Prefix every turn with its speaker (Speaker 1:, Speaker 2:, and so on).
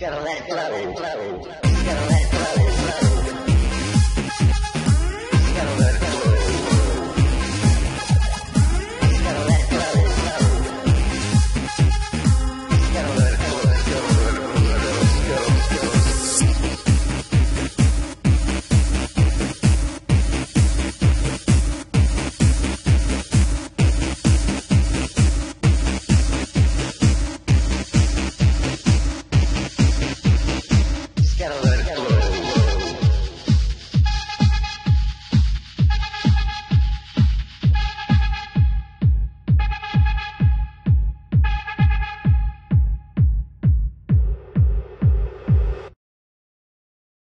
Speaker 1: Gotta let it flow, flow, flow.